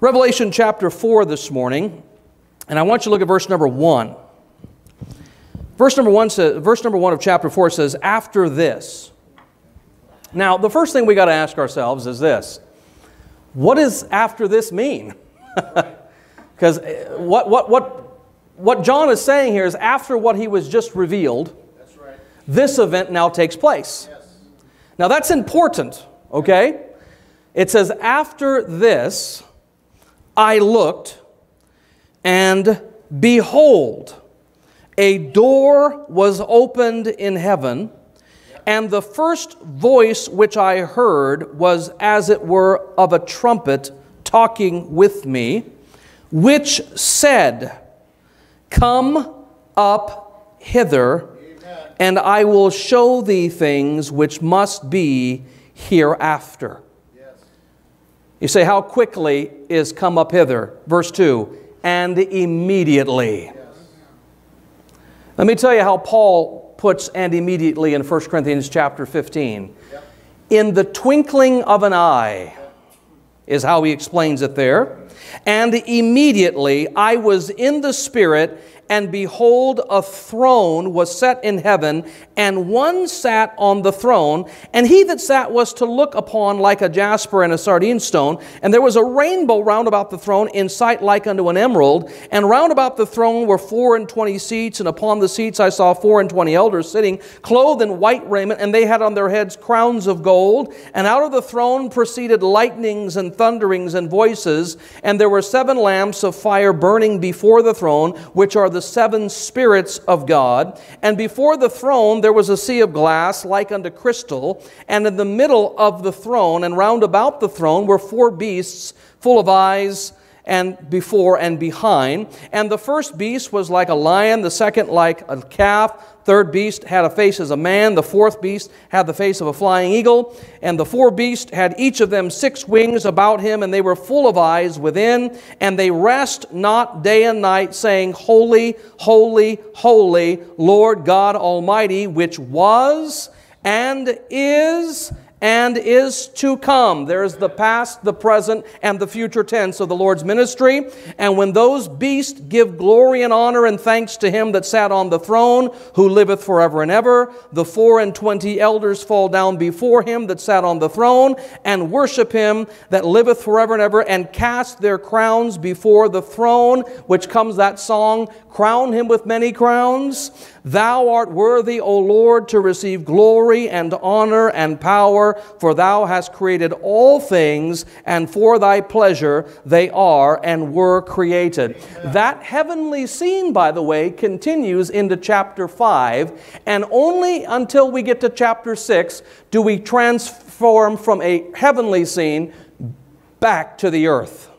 Revelation chapter 4 this morning, and I want you to look at verse number 1. Verse number 1 says, verse number 1 of chapter 4 says, After this. Now, the first thing we got to ask ourselves is this What does after this mean? Because uh, what, what, what, what John is saying here is after what he was just revealed, right. this event now takes place. Yes. Now, that's important, okay? It says, After this, I looked, and behold, a door was opened in heaven, and the first voice which I heard was as it were of a trumpet talking with me, which said, Come up hither, and I will show thee things which must be hereafter. You say, How quickly is come up hither? Verse 2 And immediately. Let me tell you how Paul puts and immediately in 1 Corinthians chapter 15. In the twinkling of an eye is how he explains it there. And immediately I was in the Spirit, and behold, a throne was set in heaven, and one sat on the throne, and he that sat was to look upon like a jasper and a sardine stone, and there was a rainbow round about the throne, in sight like unto an emerald, and round about the throne were four and twenty seats, and upon the seats I saw four and twenty elders sitting, clothed in white raiment, and they had on their heads crowns of gold, and out of the throne proceeded lightnings and thunderings and voices, and there were seven lamps of fire burning before the throne, which are the the seven spirits of God. And before the throne there was a sea of glass like unto crystal. And in the middle of the throne and round about the throne were four beasts full of eyes and before and behind. And the first beast was like a lion, the second like a calf, third beast had a face as a man, the fourth beast had the face of a flying eagle, and the four beasts had each of them six wings about him, and they were full of eyes within, and they rest not day and night, saying, Holy, holy, holy, Lord God Almighty, which was and is and is to come. There's the past, the present, and the future tense of the Lord's ministry. And when those beasts give glory and honor and thanks to him that sat on the throne, who liveth forever and ever, the four and twenty elders fall down before him that sat on the throne and worship him that liveth forever and ever, and cast their crowns before the throne, which comes that song, Crown him with many crowns. Thou art worthy, O Lord, to receive glory and honor and power, for thou hast created all things, and for thy pleasure they are and were created. That heavenly scene, by the way, continues into chapter 5, and only until we get to chapter 6 do we transform from a heavenly scene back to the earth.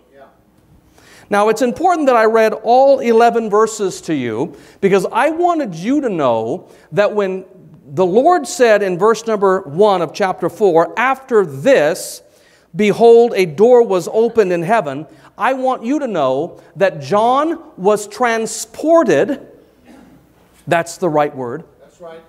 Now, it's important that I read all 11 verses to you because I wanted you to know that when the Lord said in verse number 1 of chapter 4, after this, behold, a door was opened in heaven, I want you to know that John was transported. That's the right word. That's right.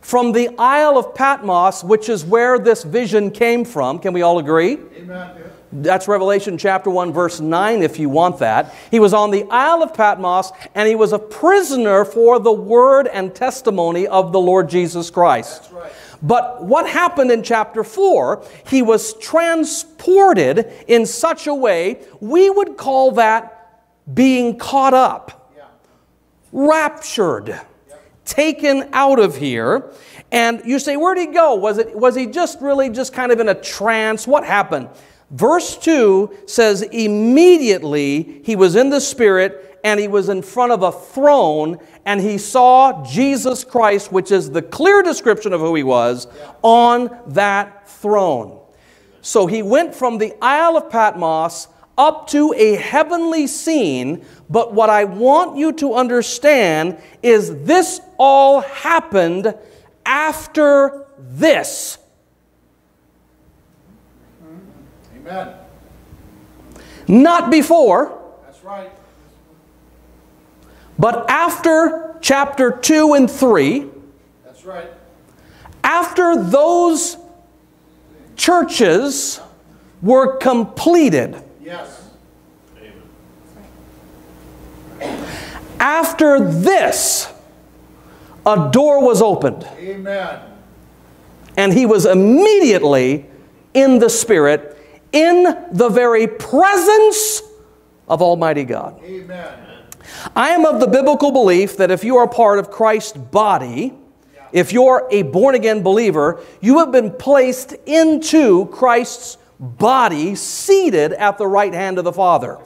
From the Isle of Patmos, which is where this vision came from. Can we all agree? Amen. That's Revelation chapter 1, verse 9, if you want that. He was on the Isle of Patmos and he was a prisoner for the word and testimony of the Lord Jesus Christ. Right. But what happened in chapter 4? He was transported in such a way, we would call that being caught up, yeah. raptured, yeah. taken out of here. And you say, where'd he go? Was, it, was he just really just kind of in a trance? What happened? Verse 2 says, Immediately he was in the Spirit and he was in front of a throne and he saw Jesus Christ, which is the clear description of who he was, on that throne. So he went from the Isle of Patmos up to a heavenly scene. But what I want you to understand is this all happened after this. Amen. Not before. That's right. But after chapter 2 and 3. That's right. After those churches were completed. Yes. Amen. After this, a door was opened. Amen. And he was immediately in the Spirit in the very presence of Almighty God. Amen. I am of the biblical belief that if you are part of Christ's body, if you're a born again believer, you have been placed into Christ's body, seated at the right hand of the Father.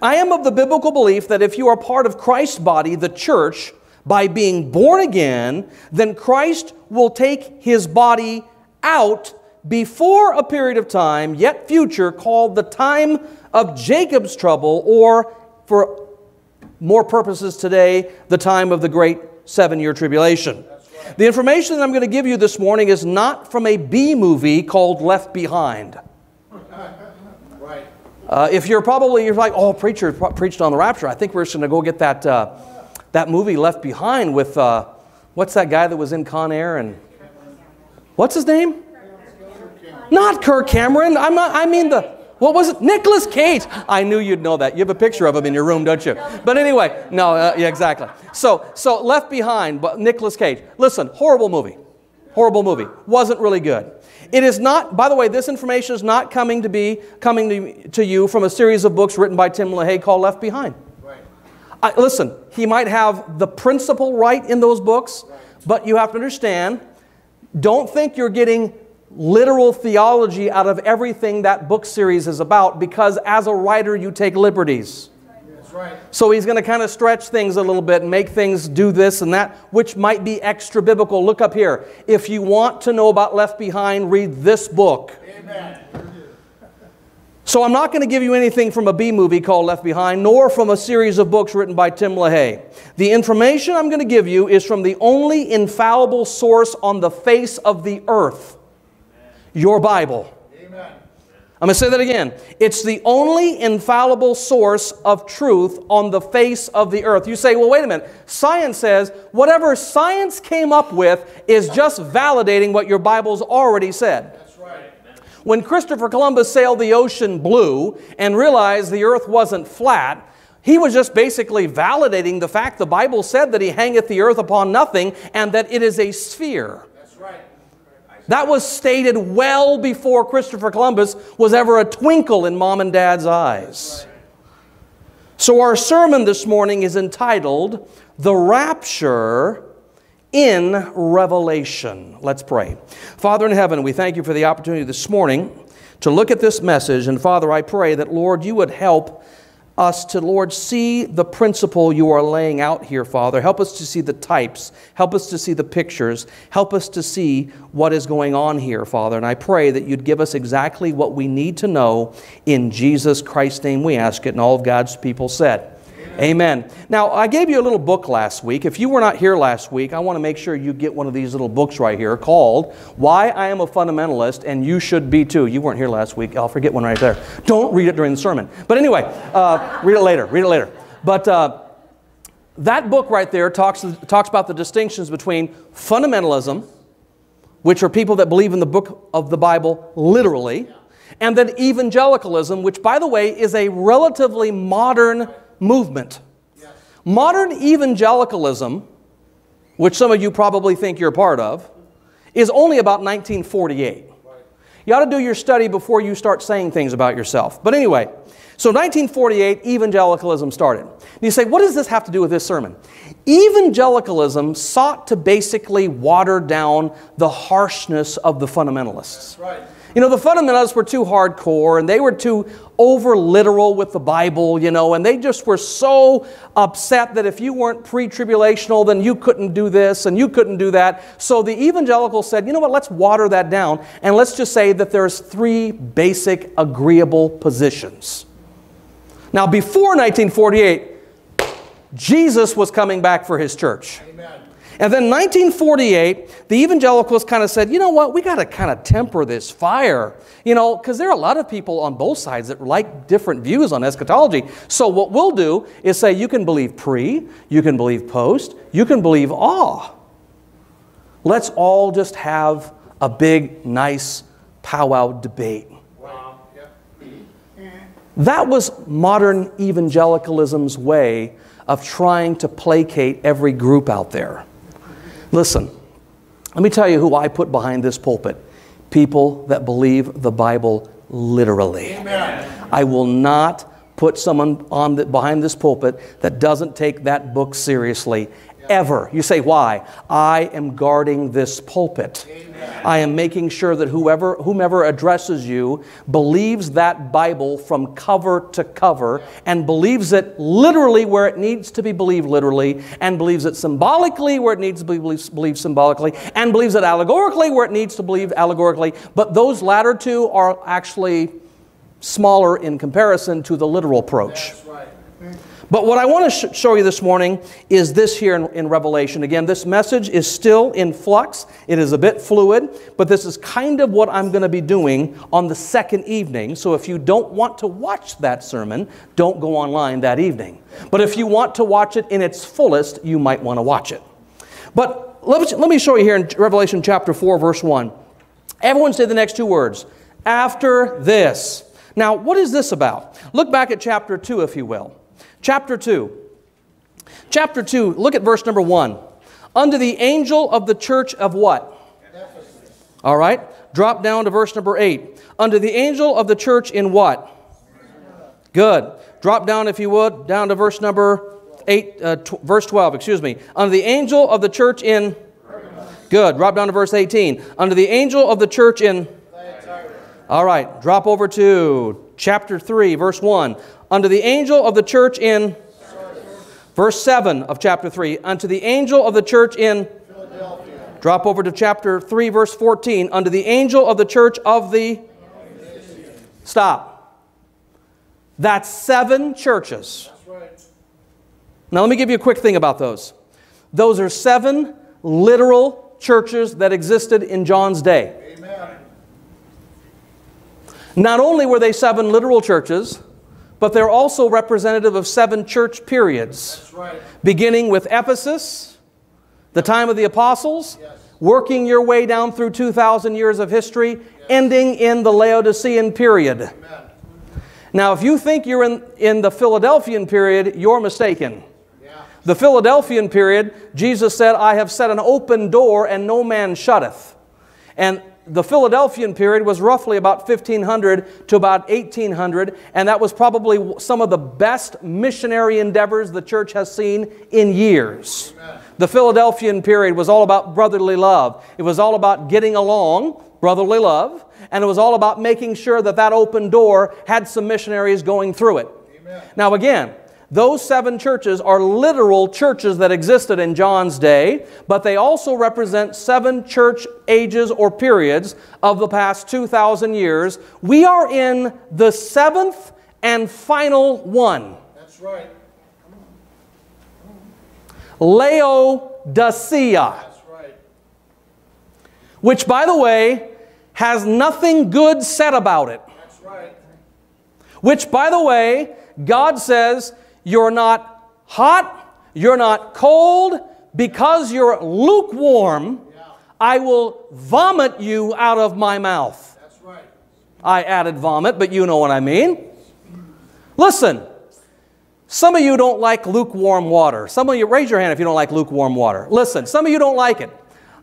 I am of the biblical belief that if you are part of Christ's body, the church, by being born again, then Christ will take his body out before a period of time, yet future, called the time of Jacob's trouble, or for more purposes today, the time of the great seven year tribulation. The information that I'm going to give you this morning is not from a B movie called Left Behind. Right. Uh, if you're probably you're like, oh, preacher pre- preached on the rapture. I think we're just going to go get that uh, that movie Left Behind with uh, what's that guy that was in Con Air and what's his name? Not Kirk Cameron. I'm not. I mean the what was it? Nicolas Cage. I knew you'd know that. You have a picture of him in your room, don't you? But anyway, no, uh, yeah, exactly. So so Left Behind, but Nicolas Cage. Listen, horrible movie. Horrible movie. Wasn't really good. It is not, by the way, this information is not coming to be coming to, to you from a series of books written by Tim LaHaye called Left Behind. Right. I, listen, he might have the principle right in those books, but you have to understand don't think you're getting literal theology out of everything that book series is about because as a writer you take liberties. That's right. So he's going to kind of stretch things a little bit and make things do this and that, which might be extra biblical. Look up here. If you want to know about Left Behind, read this book. Amen. So I'm not going to give you anything from a B movie called Left Behind, nor from a series of books written by Tim LaHaye. The information I'm going to give you is from the only infallible source on the face of the earth, your Bible. Amen. I'm going to say that again. It's the only infallible source of truth on the face of the earth. You say, well, wait a minute. Science says whatever science came up with is just validating what your Bible's already said. That's right. When Christopher Columbus sailed the ocean blue and realized the earth wasn't flat, he was just basically validating the fact the Bible said that he hangeth the earth upon nothing and that it is a sphere. That was stated well before Christopher Columbus was ever a twinkle in mom and dad's eyes. So, our sermon this morning is entitled The Rapture in Revelation. Let's pray. Father in heaven, we thank you for the opportunity this morning to look at this message. And Father, I pray that, Lord, you would help us to, Lord, see the principle you are laying out here, Father. Help us to see the types. Help us to see the pictures. Help us to see what is going on here, Father. And I pray that you'd give us exactly what we need to know. In Jesus Christ's name we ask it, and all of God's people said. Amen. Now, I gave you a little book last week. If you were not here last week, I want to make sure you get one of these little books right here called Why I Am a Fundamentalist and You Should Be Too. You weren't here last week. I'll forget one right there. Don't read it during the sermon. But anyway, uh, read it later. Read it later. But uh, that book right there talks, talks about the distinctions between fundamentalism, which are people that believe in the book of the Bible literally, and then evangelicalism, which, by the way, is a relatively modern movement. Modern evangelicalism, which some of you probably think you're part of, is only about 1948. You ought to do your study before you start saying things about yourself. But anyway, so 1948, evangelicalism started. And you say, what does this have to do with this sermon? Evangelicalism sought to basically water down the harshness of the fundamentalists. That's right. You know, the fundamentalists were too hardcore and they were too over literal with the Bible, you know, and they just were so upset that if you weren't pre tribulational, then you couldn't do this and you couldn't do that. So the evangelicals said, you know what, let's water that down and let's just say that there's three basic agreeable positions. Now, before 1948, Jesus was coming back for his church. Amen. And then 1948, the evangelicals kind of said, you know what, we got to kind of temper this fire. You know, because there are a lot of people on both sides that like different views on eschatology. So what we'll do is say you can believe pre, you can believe post, you can believe all. Let's all just have a big, nice powwow debate. That was modern evangelicalism's way of trying to placate every group out there. Listen, let me tell you who I put behind this pulpit people that believe the Bible literally. Amen. I will not put someone on the, behind this pulpit that doesn't take that book seriously ever. You say, why? I am guarding this pulpit. I am making sure that whoever, whomever addresses you believes that Bible from cover to cover and believes it literally where it needs to be believed literally and believes it symbolically where it needs to be believed, believed symbolically and believes it allegorically where it needs to believe allegorically. But those latter two are actually smaller in comparison to the literal approach. That's right. But what I want to sh- show you this morning is this here in, in Revelation. Again, this message is still in flux. It is a bit fluid, but this is kind of what I'm going to be doing on the second evening. So if you don't want to watch that sermon, don't go online that evening. But if you want to watch it in its fullest, you might want to watch it. But let me, let me show you here in Revelation chapter 4, verse 1. Everyone say the next two words. After this. Now, what is this about? Look back at chapter 2, if you will. Chapter 2. Chapter 2, look at verse number 1. Unto the angel of the church of what? All right. Drop down to verse number 8. Unto the angel of the church in what? Good. Drop down, if you would, down to verse number 8, uh, verse 12, excuse me. Unto the angel of the church in. Good. Drop down to verse 18. Unto the angel of the church in. All right. Drop over to chapter 3, verse 1. Unto the angel of the church in. Verse 7 of chapter 3. Unto the angel of the church in. Philadelphia. Drop over to chapter 3, verse 14. Unto the angel of the church of the. Stop. That's seven churches. That's right. Now, let me give you a quick thing about those. Those are seven literal churches that existed in John's day. Amen. Not only were they seven literal churches, but they're also representative of seven church periods, That's right. beginning with Ephesus, the time of the apostles, Yes. working your way down through 2,000 years of history, ending in the Laodicean period. Amen. Now, if you think you're in, in the Philadelphian period, you're mistaken. Yeah. The Philadelphian period, Jesus said, I have set an open door and no man shutteth. And the Philadelphian period was roughly about 1500 to about 1800, and that was probably some of the best missionary endeavors the church has seen in years. The Philadelphian period was all about brotherly love. It was all about getting along, brotherly love, and it was all about making sure that that open door had some missionaries going through it. Amen. Now, again, those seven churches are literal churches that existed in John's day, but they also represent seven church ages or periods of the past 2,000 years. We are in the seventh and final one That's right. Laodicea, That's right. which, by the way, has nothing good said about it. That's right. Which, by the way, God says, you're not hot, you're not cold, because you're lukewarm, I will vomit you out of my mouth. That's right. I added vomit, but you know what I mean. Listen, some of you don't like lukewarm water. Some of you, raise your hand if you don't like lukewarm water. Listen, some of you don't like it.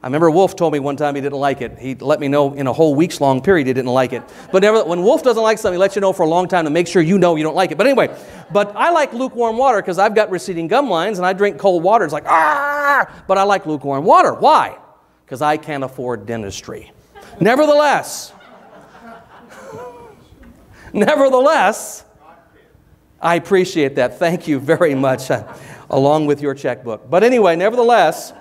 I remember Wolf told me one time he didn't like it. He let me know in a whole week's long period he didn't like it. But never, when Wolf doesn't like something, he lets you know for a long time to make sure you know you don't like it. But anyway, but I like lukewarm water because I've got receding gum lines and I drink cold water. It's like, ah! But I like lukewarm water. Why? Because I can't afford dentistry. Nevertheless, nevertheless, I appreciate that. Thank you very much, uh, along with your checkbook. But anyway, nevertheless,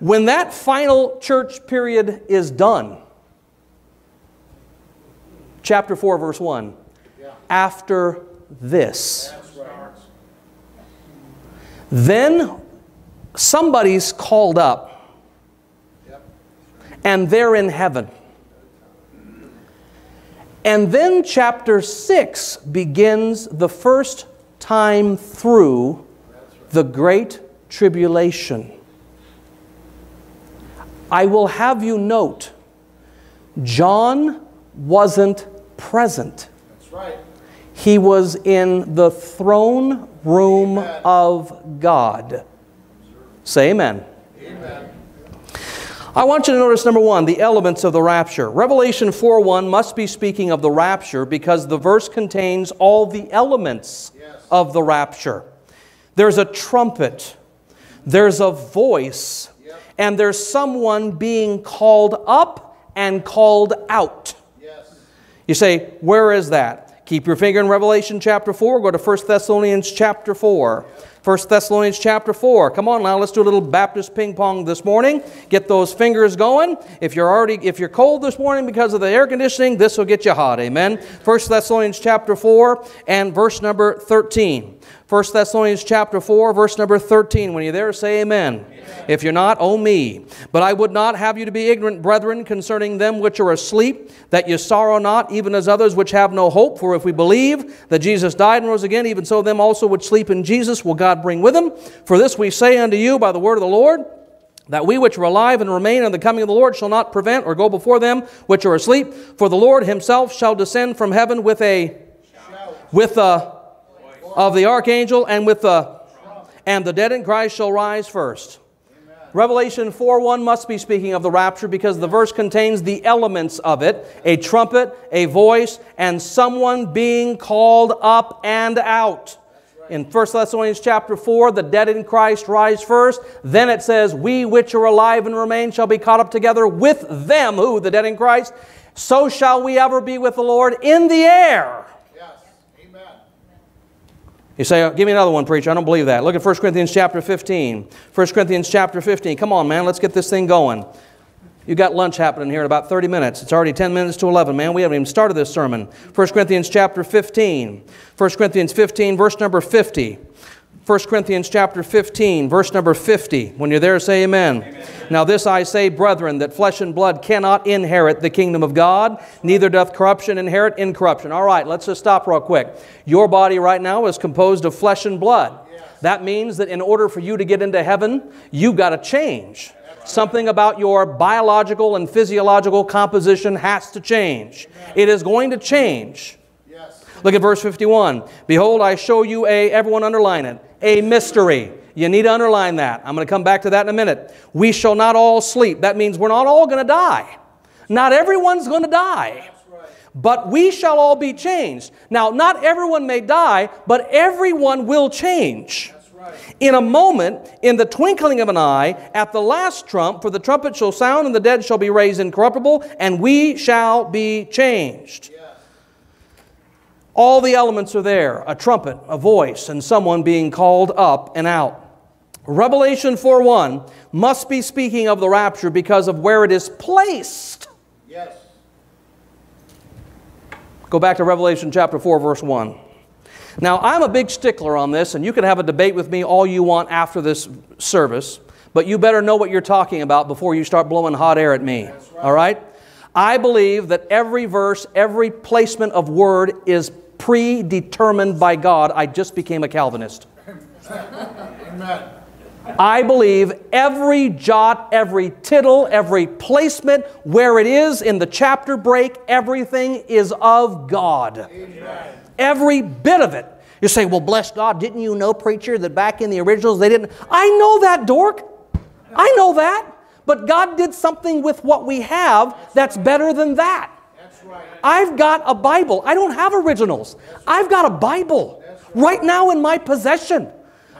when that final church period is done, chapter 4, verse 1, after this, then somebody's called up and they're in heaven. And then chapter 6 begins the first time through the Great Tribulation. I will have you note, John wasn't present. That's right. He was in the throne room Amen. of God. Say amen. Amen. I want you to notice number one, the elements of the rapture. Revelation 4:1 must be speaking of the rapture because the verse contains all the elements Yes. of the rapture. There's a trumpet, there's a voice, Yep. and there's someone being called up and called out. Yes. You say, where is that? Keep your finger in Revelation chapter 4. Go to 1 Thessalonians chapter 4. 1 Thessalonians chapter 4. Come on now, let's do a little Baptist ping pong this morning. Get those fingers going. If you're already if you're cold this morning because of the air conditioning, this will get you hot. Amen. 1 Thessalonians chapter 4 and verse number 13. 1 Thessalonians chapter 4, verse number 13. When you're there, say amen. If you're not, oh me. But I would not have you to be ignorant, brethren, concerning them which are asleep, that you sorrow not, even as others which have no hope. For if we believe that Jesus died and rose again, even so them also which sleep in Jesus will God bring with him. For this we say unto you by the word of the Lord, that we which are alive and remain in the coming of the Lord shall not prevent or go before them which are asleep. For the Lord himself shall descend from heaven with a with the of the archangel and with the and the dead in Christ shall rise first. Revelation 4 1 must be speaking of the rapture because the verse contains the elements of it a trumpet, a voice, and someone being called up and out. In 1 Thessalonians chapter 4, the dead in Christ rise first. Then it says, We which are alive and remain shall be caught up together with them, who? The dead in Christ. So shall we ever be with the Lord in the air. Yes. Amen. You say, give me another one, preacher. I don't believe that. Look at 1 Corinthians chapter 15. 1 Corinthians chapter 15. Come on, man. Let's get this thing going. You got lunch happening here in about 30 minutes. It's already 10 minutes to 11, man. We haven't even started this sermon. 1 Corinthians chapter 15. 1 Corinthians 15, verse number 50. 1 Corinthians chapter 15, verse number 50. When you're there, say amen. Now, this I say, brethren, that flesh and blood cannot inherit the kingdom of God, neither doth corruption inherit incorruption. All right, let's just stop real quick. Your body right now is composed of flesh and blood. That means that in order for you to get into heaven, you've got to change. Something about your biological and physiological composition has to change. It is going to change. Look at verse 51. Behold, I show you a, everyone underline it, a mystery. You need to underline that. I'm going to come back to that in a minute. We shall not all sleep. That means we're not all going to die. Not everyone's going to die. But we shall all be changed. Now, not everyone may die, but everyone will change. In a moment, in the twinkling of an eye, at the last trump, for the trumpet shall sound, and the dead shall be raised incorruptible, and we shall be changed. Yes. All the elements are there a trumpet, a voice, and someone being called up and out. Revelation 4 1 must be speaking of the rapture because of where it is placed. Yes. Go back to Revelation chapter 4, verse 1. Now, I'm a big stickler on this, and you can have a debate with me all you want after this service, but you better know what you're talking about before you start blowing hot air at me. Right. All right? I believe that every verse, every placement of word is predetermined by God. I just became a Calvinist. Amen. I believe every jot, every tittle, every placement, where it is in the chapter break, everything is of God. Amen. Every bit of it. You say, well, bless God, didn't you know, preacher, that back in the originals they didn't? I know that, dork. I know that. But God did something with what we have that's better than that. I've got a Bible. I don't have originals. I've got a Bible right now in my possession.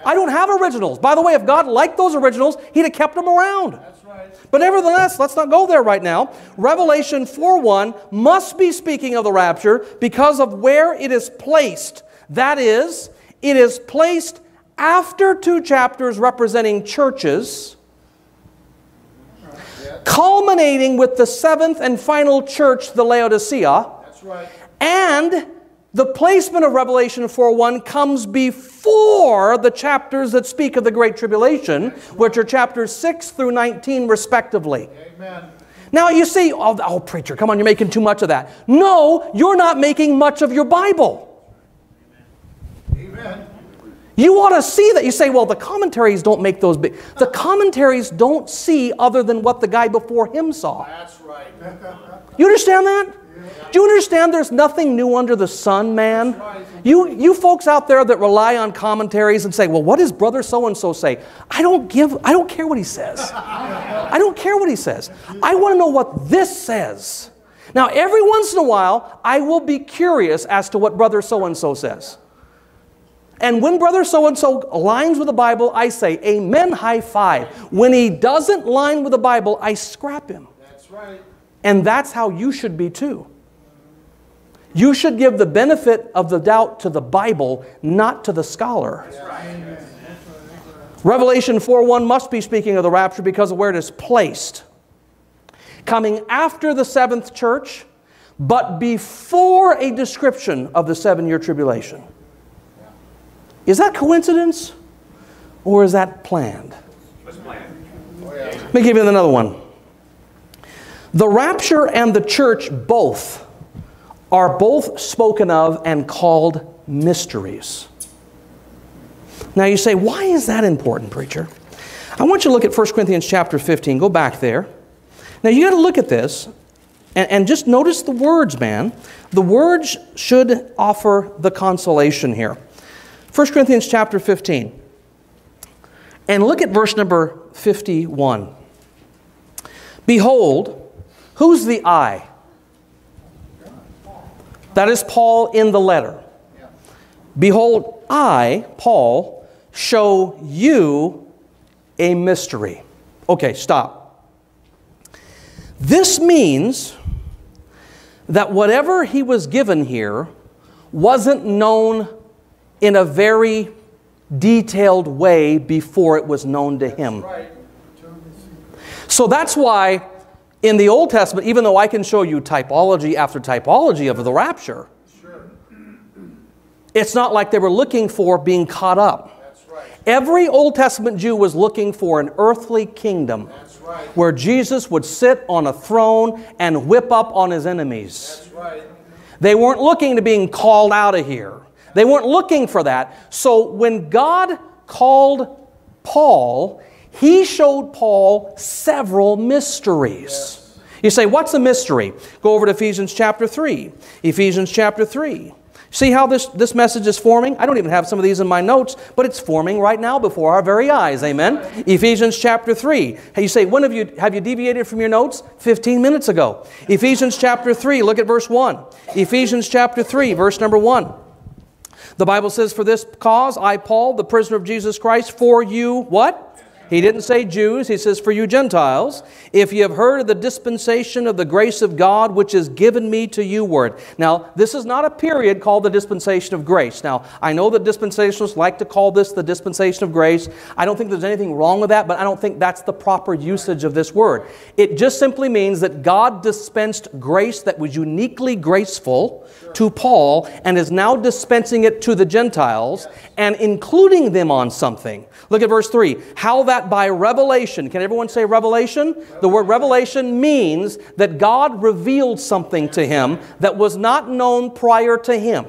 I don't have originals. By the way, if God liked those originals, He'd have kept them around. That's right. But nevertheless, let's not go there right now. Revelation 4:1 must be speaking of the rapture because of where it is placed. That is, it is placed after two chapters representing churches, culminating with the seventh and final church, the Laodicea, That's right. and the placement of Revelation 4:1 comes before the chapters that speak of the Great Tribulation, which are chapters 6 through 19, respectively. Amen. Now you see, oh, oh, preacher, come on, you're making too much of that. No, you're not making much of your Bible. Amen. You ought to see that. You say, well, the commentaries don't make those big. The commentaries don't see other than what the guy before him saw. That's right. You understand that? Do you understand there's nothing new under the sun, man? You, you folks out there that rely on commentaries and say, well, what does brother so and so say? I don't give, I don't care what he says. I don't care what he says. I want to know what this says. Now, every once in a while, I will be curious as to what brother so and so says. And when brother so and so aligns with the Bible, I say, Amen, high five. When he doesn't line with the Bible, I scrap him. That's right. And that's how you should be too. You should give the benefit of the doubt to the Bible, not to the scholar. Revelation 4:1 must be speaking of the rapture because of where it is placed. Coming after the seventh church, but before a description of the seven year tribulation. Is that coincidence or is that planned? Let me give you another one. The rapture and the church both are both spoken of and called mysteries. Now you say, why is that important, preacher? I want you to look at 1 Corinthians chapter 15. Go back there. Now you got to look at this and, and just notice the words, man. The words should offer the consolation here. 1 Corinthians chapter 15. And look at verse number 51. Behold, who's the I? That is Paul in the letter. Behold, I, Paul, show you a mystery. Okay, stop. This means that whatever he was given here wasn't known in a very detailed way before it was known to him. So that's why in the Old Testament, even though I can show you typology after typology of the rapture, Sure. it's not like they were looking for being caught up. Every Old Testament Jew was looking for an earthly kingdom right. where Jesus would sit on a throne and whip up on his enemies. Right. They weren't looking to being called out of here. They weren't looking for that. So when God called Paul, he showed Paul several mysteries. You say, what's a mystery? Go over to Ephesians chapter 3. Ephesians chapter 3. See how this, this message is forming? I don't even have some of these in my notes, but it's forming right now before our very eyes. Amen? Ephesians chapter 3. Hey, You say, when have you, have you deviated from your notes? 15 minutes ago. Ephesians chapter 3, look at verse 1. Ephesians chapter 3, verse number 1. The Bible says, For this cause, I, Paul, the prisoner of Jesus Christ, for you, what? He didn't say Jews, he says, For you Gentiles, if you have heard of the dispensation of the grace of God which is given me to you word. Now, this is not a period called the dispensation of grace. Now, I know that dispensationalists like to call this the dispensation of grace. I don't think there's anything wrong with that, but I don't think that's the proper usage of this word. It just simply means that God dispensed grace that was uniquely graceful to Paul and is now dispensing it to the Gentiles and including them on something. Look at verse 3. How that by revelation, can everyone say revelation? The word revelation means that God revealed something to him that was not known prior to him.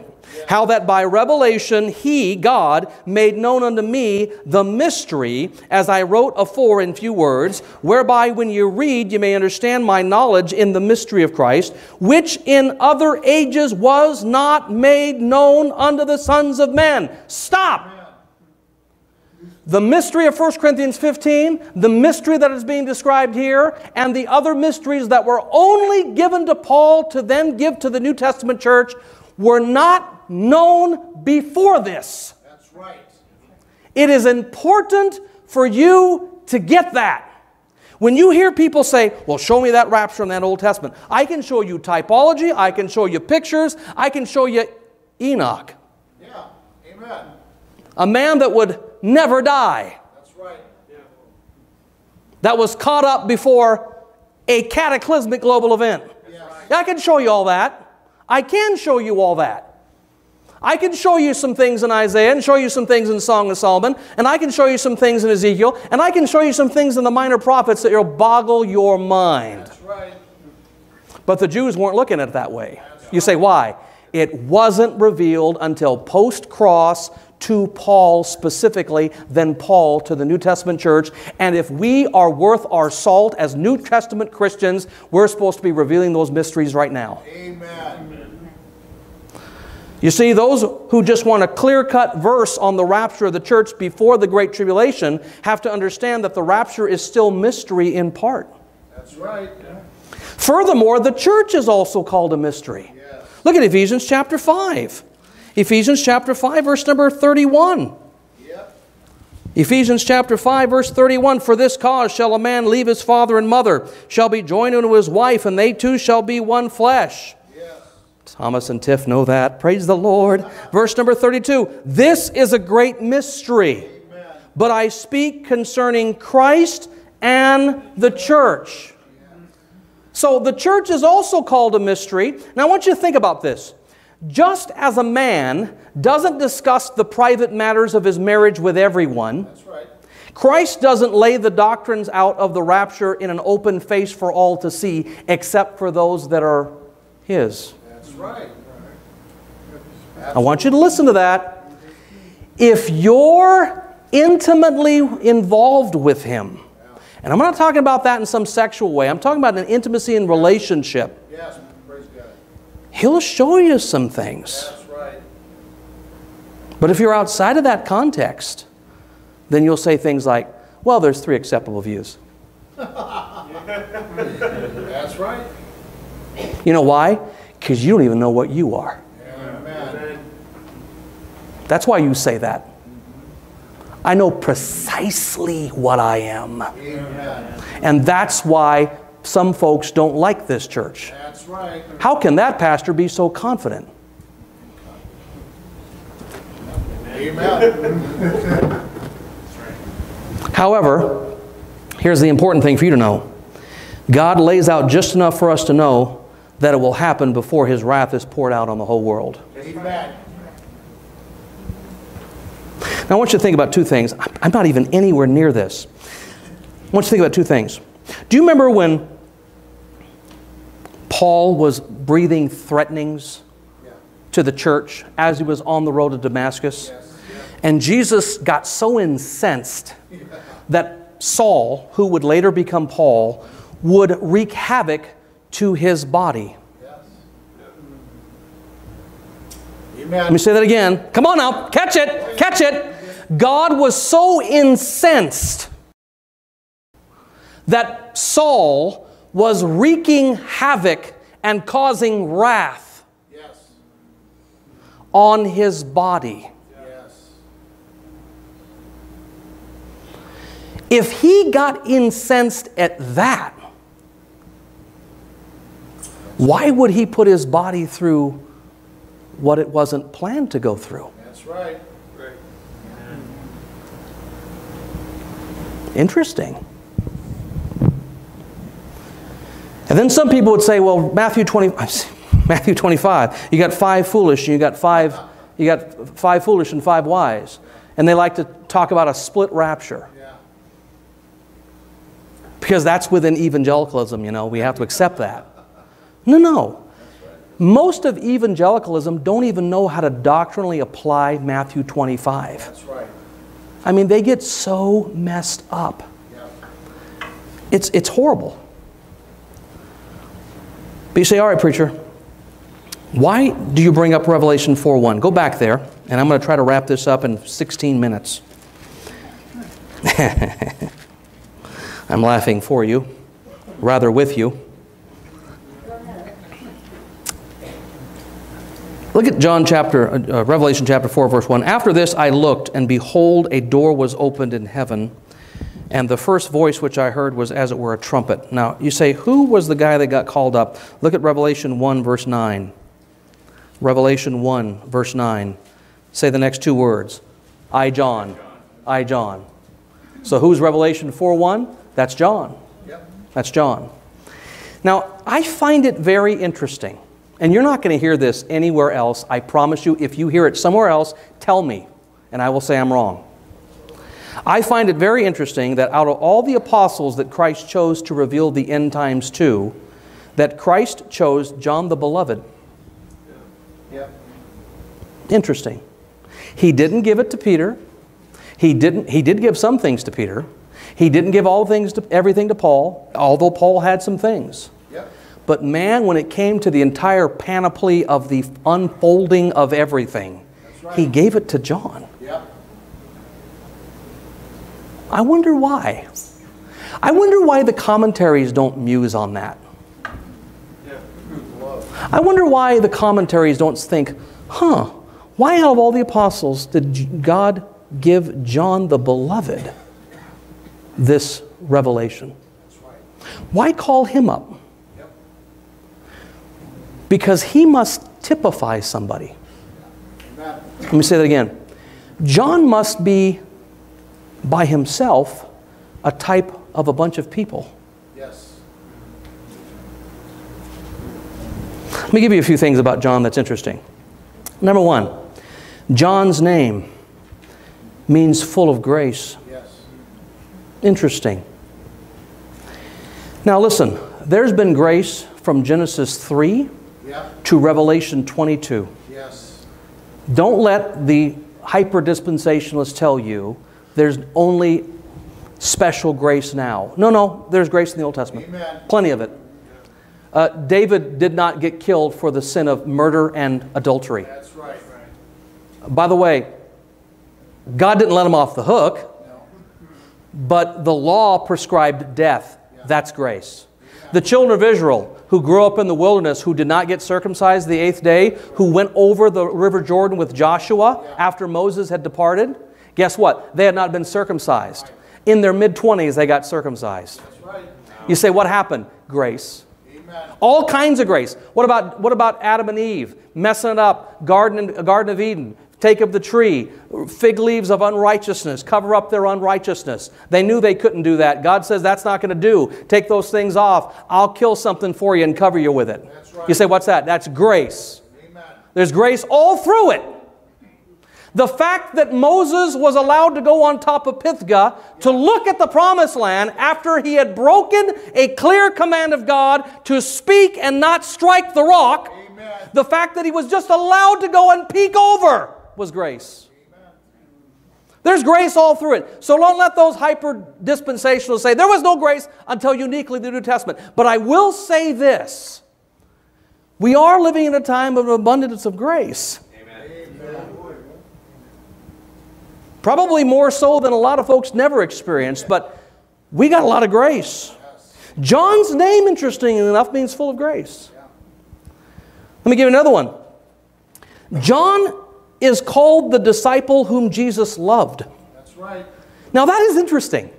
How that by revelation he, God, made known unto me the mystery, as I wrote afore in few words, whereby when you read you may understand my knowledge in the mystery of Christ, which in other ages was not made known unto the sons of men. Stop! The mystery of 1 Corinthians 15, the mystery that is being described here, and the other mysteries that were only given to Paul to then give to the New Testament church were not known before this. That's right. It is important for you to get that. When you hear people say, Well, show me that rapture in that Old Testament, I can show you typology, I can show you pictures, I can show you Enoch, Yeah. Amen. a man that would never die, That's right. that was caught up before a cataclysmic global event. Yes. I can show you all that. I can show you all that. I can show you some things in Isaiah and show you some things in Song of Solomon, and I can show you some things in Ezekiel, and I can show you some things in the minor prophets that will boggle your mind. That's right. But the Jews weren't looking at it that way. You say, why? It wasn't revealed until post cross to Paul specifically, than Paul to the New Testament church. And if we are worth our salt as New Testament Christians, we're supposed to be revealing those mysteries right now. Amen. You see, those who just want a clear cut verse on the rapture of the church before the Great Tribulation have to understand that the rapture is still mystery in part. That's right. Furthermore, the church is also called a mystery. Yes. Look at Ephesians chapter 5. Ephesians chapter 5, verse number 31. Yep. Ephesians chapter 5, verse 31 For this cause shall a man leave his father and mother, shall be joined unto his wife, and they two shall be one flesh. Yes. Thomas and Tiff know that. Praise the Lord. Verse number 32 This is a great mystery, Amen. but I speak concerning Christ and the church. So the church is also called a mystery. Now I want you to think about this. Just as a man doesn't discuss the private matters of his marriage with everyone, That's right. Christ doesn't lay the doctrines out of the rapture in an open face for all to see, except for those that are his. That's right. I want you to listen to that. If you're intimately involved with him, and I'm not talking about that in some sexual way, I'm talking about an intimacy and relationship, Yes. He'll show you some things. That's right. But if you're outside of that context, then you'll say things like, well, there's three acceptable views. That's right. You know why? Because you don't even know what you are. Amen. That's why you say that. I know precisely what I am. Amen. And that's why some folks don't like this church. That's right. How can that pastor be so confident? Amen. However, here's the important thing for you to know God lays out just enough for us to know that it will happen before his wrath is poured out on the whole world. Amen. Now, I want you to think about two things. I'm not even anywhere near this. I want you to think about two things. Do you remember when Paul was breathing threatenings Yeah. to the church as he was on the road to Damascus? Yes. And Jesus got so incensed that Saul, who would later become Paul, would wreak havoc to his body. Yes. Let me say that again. Come on now, catch it, catch it. God was so incensed that Saul was wreaking havoc and causing wrath Yes. on his body. Yes. If he got incensed at that, why would he put his body through what it wasn't planned to go through? That's right. Interesting. And then some people would say, well, Matthew 20, Matthew 25, you got five foolish and you got five, you got five foolish and five wise. And they like to talk about a split rapture. Yeah. Because that's within evangelicalism, you know, we have to accept that. No, no. Most of evangelicalism don't even know how to doctrinally apply Matthew 25. That's right. I mean, they get so messed up. Yeah. It's, it's horrible. But you say, all right, preacher, why do you bring up Revelation 4.1? Go back there, and I'm going to try to wrap this up in 16 minutes. I'm laughing for you, rather with you. Look at John chapter, uh, uh, Revelation chapter 4, verse 1. After this I looked, and behold, a door was opened in heaven. And the first voice which I heard was as it were a trumpet. Now, you say, who was the guy that got called up? Look at Revelation 1, verse 9. Revelation 1, verse 9. Say the next two words I, John. I, John. So who's Revelation 4, 1? That's John. Yep. That's John. Now, I find it very interesting, and you're not going to hear this anywhere else. I promise you, if you hear it somewhere else, tell me, and I will say I'm wrong. I find it very interesting that out of all the apostles that Christ chose to reveal the end times to, that Christ chose John the Beloved. Yep. Interesting. He didn't give it to Peter. He didn't he did give some things to Peter. He didn't give all things to everything to Paul, although Paul had some things. Yep. But man, when it came to the entire panoply of the unfolding of everything, right. he gave it to John. Yep. I wonder why. I wonder why the commentaries don't muse on that. I wonder why the commentaries don't think, huh, why out of all the apostles did God give John the beloved this revelation? Why call him up? Because he must typify somebody. Let me say that again. John must be by himself a type of a bunch of people. Yes. Let me give you a few things about John that's interesting. Number one, John's name means full of grace. Yes. Interesting. Now listen, there's been grace from Genesis 3 Yep. to Revelation 22. Yes. Don't let the hyper dispensationalists tell you there's only special grace now. No, no, there's grace in the Old Testament. Amen. Plenty of it. Uh, David did not get killed for the sin of murder and adultery. That's right. By the way, God didn't let him off the hook, No. but the law prescribed death. That's grace. The children of Israel who grew up in the wilderness, who did not get circumcised the eighth day, who went over the river Jordan with Joshua after Moses had departed, guess what? They had not been circumcised. In their mid 20s, they got circumcised. Right. You say, what happened? Grace. Amen. All kinds of grace. What about, what about Adam and Eve? Messing it up. Garden, Garden of Eden. Take of the tree. Fig leaves of unrighteousness. Cover up their unrighteousness. They knew they couldn't do that. God says that's not going to do. Take those things off. I'll kill something for you and cover you with it. That's right. You say, what's that? That's grace. Amen. There's grace all through it. The fact that Moses was allowed to go on top of Pisgah to look at the promised land after he had broken a clear command of God to speak and not strike the rock, Amen. the fact that he was just allowed to go and peek over was grace. There's grace all through it. So don't let those hyper dispensationalists say there was no grace until uniquely the New Testament. But I will say this we are living in a time of abundance of grace. Probably more so than a lot of folks never experienced, but we got a lot of grace. John's name, interestingly enough, means full of grace. Let me give you another one. John is called the disciple whom Jesus loved. That's right. Now that is interesting.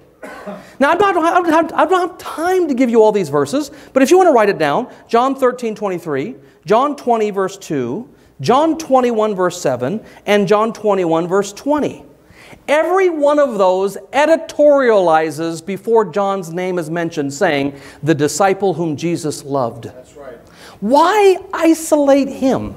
Now I don't, I, don't have, I don't have time to give you all these verses, but if you want to write it down, John 13, 23, John 20, verse 2, John 21, verse 7, and John 21, verse 20. Every one of those editorializes before John's name is mentioned, saying, the disciple whom Jesus loved. That's right. Why isolate him?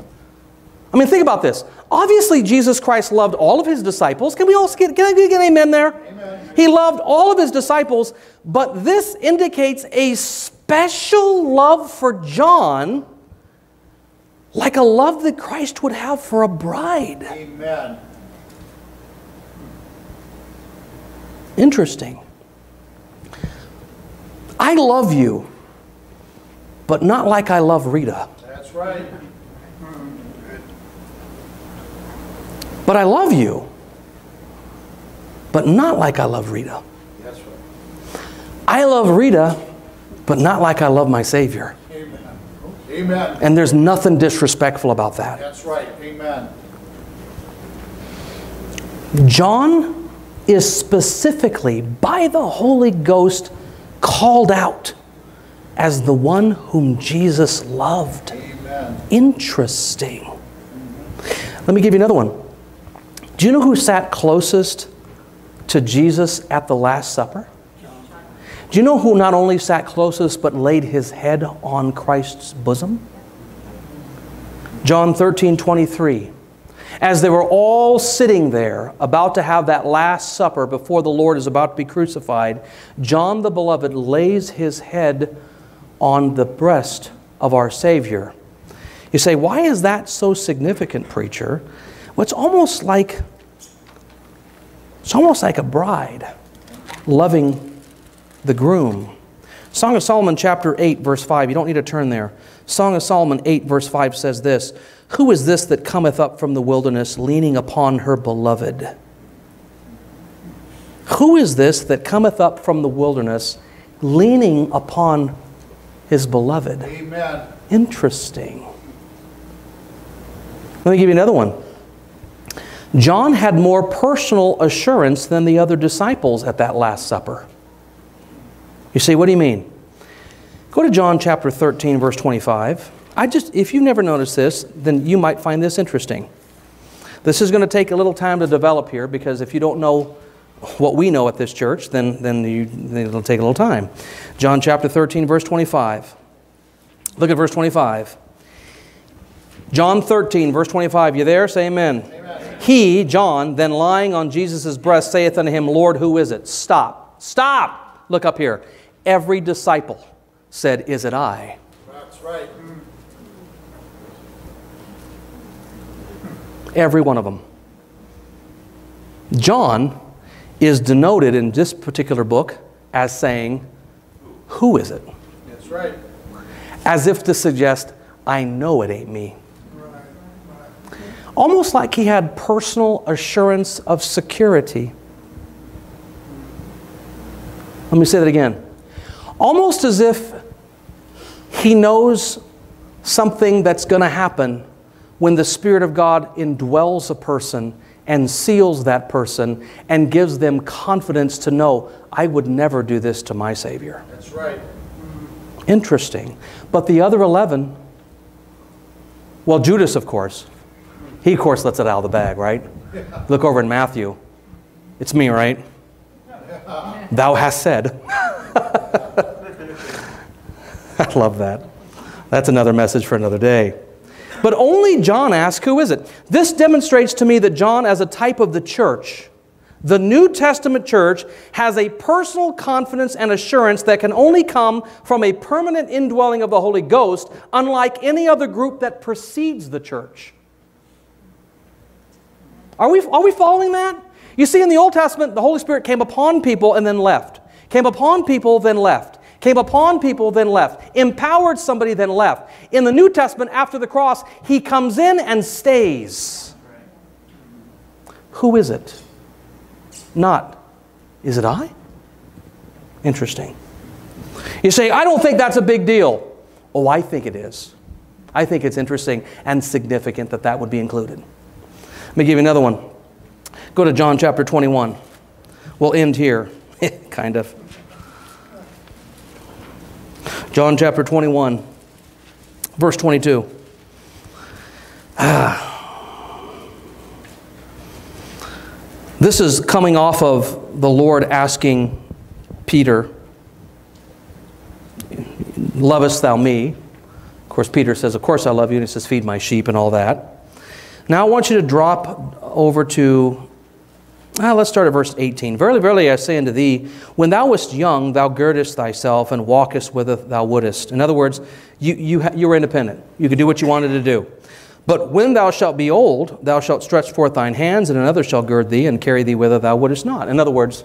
I mean, think about this. Obviously, Jesus Christ loved all of his disciples. Can we all get, can I get an amen there? Amen. He loved all of his disciples, but this indicates a special love for John, like a love that Christ would have for a bride. Amen. Interesting. I love you, but not like I love Rita. That's right. But I love you, but not like I love Rita. That's right. I love Rita, but not like I love my Savior. Amen. Amen. And there's nothing disrespectful about that. That's right. Amen. John is specifically, by the Holy Ghost, called out as the one whom Jesus loved. Amen. Interesting. Let me give you another one. Do you know who sat closest to Jesus at the Last Supper? Do you know who not only sat closest but laid his head on Christ's bosom? John 13, 23. As they were all sitting there, about to have that Last Supper before the Lord is about to be crucified, John the Beloved lays his head on the breast of our Savior. You say, why is that so significant, preacher? Well, it's almost like it's almost like a bride loving the groom. Song of Solomon, chapter 8, verse 5. You don't need to turn there. Song of Solomon 8, verse 5 says this Who is this that cometh up from the wilderness, leaning upon her beloved? Who is this that cometh up from the wilderness, leaning upon his beloved? Amen. Interesting. Let me give you another one. John had more personal assurance than the other disciples at that Last Supper. You see, what do you mean? Go to John chapter 13, verse 25. I just, if you've never noticed this, then you might find this interesting. This is going to take a little time to develop here because if you don't know what we know at this church, then, then, you, then it'll take a little time. John chapter 13, verse 25. Look at verse 25. John 13, verse 25. You there? Say amen. amen. He, John, then lying on Jesus' breast, saith unto him, Lord, who is it? Stop. Stop. Look up here. Every disciple said, Is it I? That's right. Every one of them. John is denoted in this particular book as saying, Who is it? That's right. As if to suggest, I know it ain't me. Almost like he had personal assurance of security. Let me say that again. Almost as if he knows something that's going to happen when the Spirit of God indwells a person and seals that person and gives them confidence to know, I would never do this to my Savior. That's right. Interesting. But the other 11, well, Judas, of course, he, of course, lets it out of the bag, right? Look over in Matthew. It's me, right? Thou hast said. I love that. That's another message for another day. But only John asks, Who is it? This demonstrates to me that John, as a type of the church, the New Testament church, has a personal confidence and assurance that can only come from a permanent indwelling of the Holy Ghost, unlike any other group that precedes the church. Are we, are we following that? You see, in the Old Testament, the Holy Spirit came upon people and then left. Came upon people, then left came upon people, then left, empowered somebody, then left. In the New Testament, after the cross, he comes in and stays. Who is it? Not, is it I? Interesting. You say, I don't think that's a big deal. Oh, I think it is. I think it's interesting and significant that that would be included. Let me give you another one. Go to John chapter 21. We'll end here, kind of. John chapter 21, verse 22. Ah. This is coming off of the Lord asking Peter, Lovest thou me? Of course, Peter says, Of course I love you. And he says, Feed my sheep and all that. Now I want you to drop over to Ah, let's start at verse 18. Verily, verily, I say unto thee, when thou wast young, thou girdest thyself and walkest whither thou wouldest. In other words, you, you, you were independent. You could do what you wanted to do. But when thou shalt be old, thou shalt stretch forth thine hands, and another shall gird thee and carry thee whither thou wouldest not. In other words,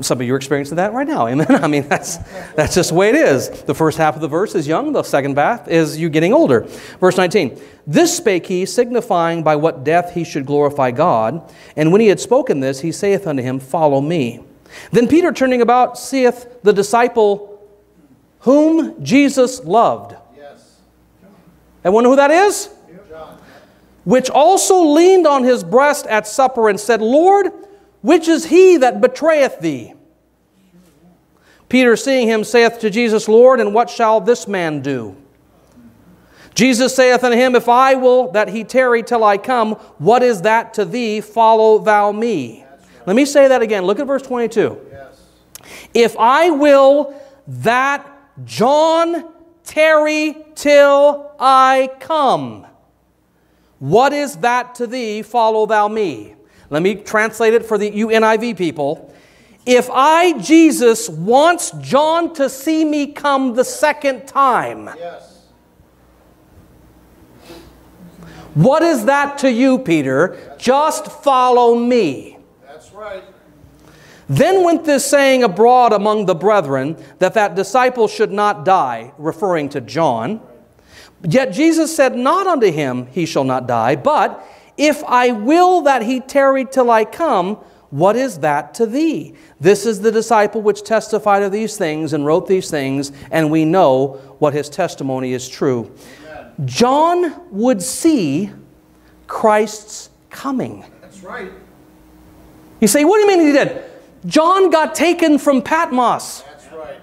some of you are experiencing that right now. Amen. I mean, that's, that's just the way it is. The first half of the verse is young, the second half is you getting older. Verse 19 This spake he, signifying by what death he should glorify God. And when he had spoken this, he saith unto him, Follow me. Then Peter, turning about, seeth the disciple whom Jesus loved. Yes. Everyone know who that is? John. Which also leaned on his breast at supper and said, Lord, which is he that betrayeth thee? Peter, seeing him, saith to Jesus, Lord, and what shall this man do? Jesus saith unto him, If I will that he tarry till I come, what is that to thee? Follow thou me. Let me say that again. Look at verse 22. Yes. If I will that John tarry till I come, what is that to thee? Follow thou me. Let me translate it for the UNIV people. If I, Jesus, wants John to see me come the second time, Yes. What is that to you, Peter? Just follow me. That's right. Then went this saying abroad among the brethren that that disciple should not die, referring to John. Yet Jesus said not unto him, He shall not die, but if I will that he tarry till I come, what is that to thee? This is the disciple which testified of these things and wrote these things, and we know what his testimony is true. Amen. John would see Christ's coming. That's right. You say, what do you mean he did? John got taken from Patmos, That's right.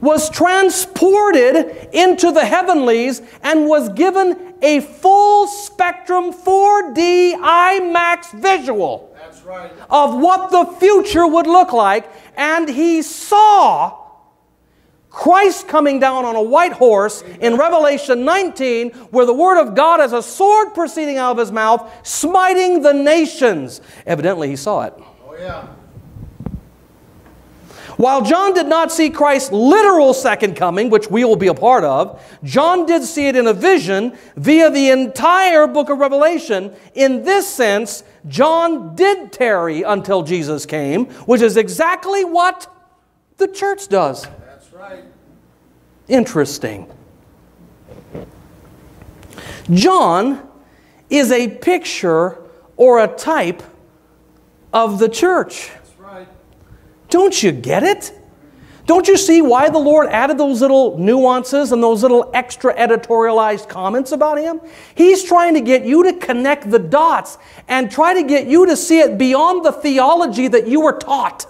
was transported into the heavenlies, and was given a full spectrum 4D IMAX visual That's right. of what the future would look like, and he saw Christ coming down on a white horse in Revelation 19, where the Word of God is a sword proceeding out of his mouth, smiting the nations. Evidently, he saw it. Oh, yeah. While John did not see Christ's literal second coming, which we will be a part of, John did see it in a vision via the entire book of Revelation. In this sense, John did tarry until Jesus came, which is exactly what the church does. That's right. Interesting. John is a picture or a type of the church. Don't you get it? Don't you see why the Lord added those little nuances and those little extra editorialized comments about him? He's trying to get you to connect the dots and try to get you to see it beyond the theology that you were taught.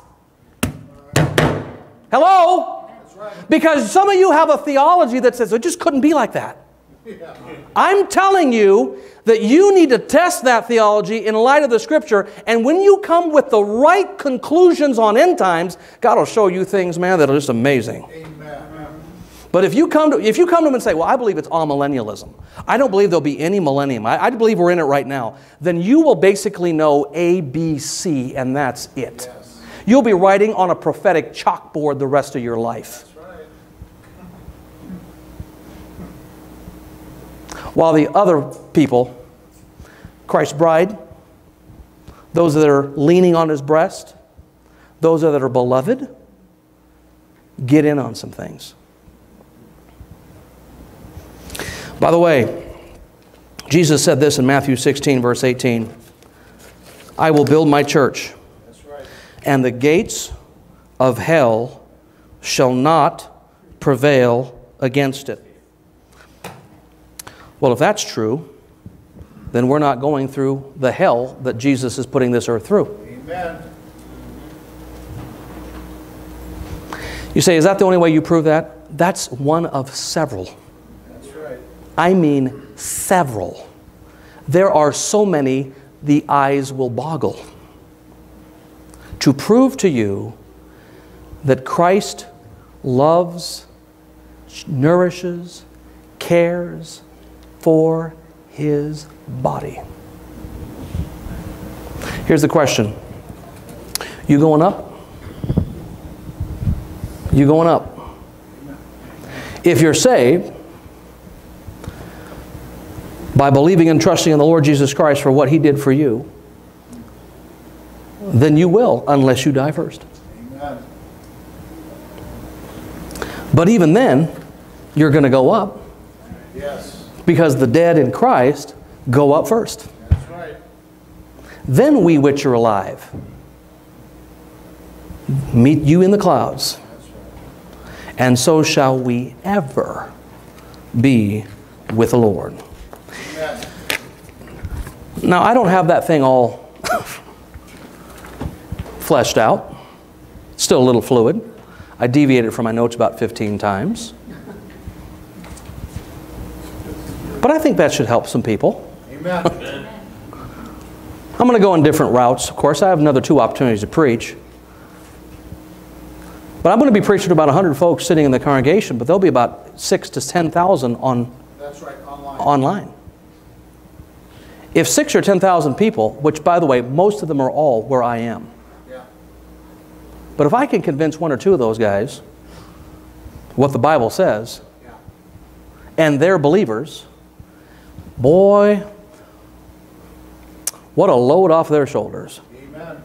Hello? Right. Because some of you have a theology that says it just couldn't be like that. Yeah. I'm telling you that you need to test that theology in light of the scripture. And when you come with the right conclusions on end times, God will show you things, man, that are just amazing. Amen. But if you come to, if you come to him and say, well, I believe it's amillennialism. I don't believe there'll be any millennium, I, I believe we're in it right now, then you will basically know A, B, C, and that's it. Yes. You'll be writing on a prophetic chalkboard the rest of your life. That's right. While the other people, Christ's bride, those that are leaning on his breast, those that are beloved, get in on some things. By the way, Jesus said this in Matthew 16, verse 18 I will build my church, and the gates of hell shall not prevail against it. Well, if that's true, then we're not going through the hell that Jesus is putting this earth through. Amen. You say, is that the only way you prove that? That's one of several. That's right. I mean, several. There are so many, the eyes will boggle. To prove to you that Christ loves, nourishes, cares for his body. Here's the question You going up? You going up? If you're saved, by believing and trusting in the Lord Jesus Christ for what He did for you, then you will, unless you die first. But even then, you're going to go up Yes. Because the dead in Christ go up first. Then we which are alive meet you in the clouds, and so shall we ever be with the Lord. Amen. Now, I don't have that thing all fleshed out. Still a little fluid. I deviated from my notes about 15 times. But I think that should help some people. Amen. I'm going to go on different routes. Of course, I have another two opportunities to preach. But I'm going to be preaching to about 100 folks sitting in the congregation, but there'll be about 6 to 10,000 on right. Online. online. If 6 or 10,000 people, which by the way, most of them are all where I am, Yeah. But if I can convince one or two of those guys what the Bible says, Yeah. and they're believers, Boy, what a load off their shoulders. Amen.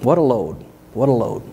What a load. What a load.